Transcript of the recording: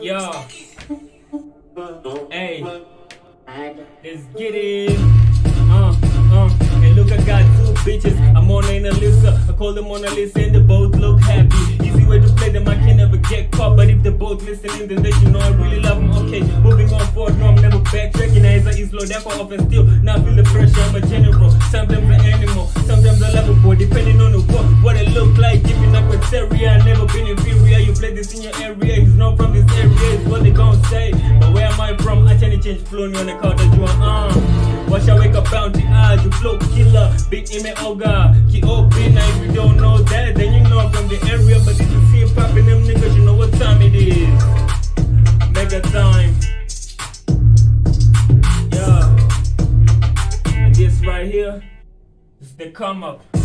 Yo. Hey. Let's get it. Uh, uh. And look, I got two bitches. I'm on Mona Lisa. I call them Mona Lisa and they both look happy. Easy way to play them, I can never get caught. But if they're both listening, then they should know I really love them. Okay, moving on forward. No, I'm never backtracking. I is a is low, therefore often still. Now I feel the pressure. I'm a general. Sometimes an animal. This in your area. He's not from this area. Is what they gon' say. But where am I from? I change change flow on the car that you are on. Watch I wake up bounty eyes. You flow killer. Big ime oga. Oh Ki open. Now if you don't know that, then you know I'm from the area. But if you see it popping them niggas, you know what time it is. Mega time. Yeah. And this right here is the come up.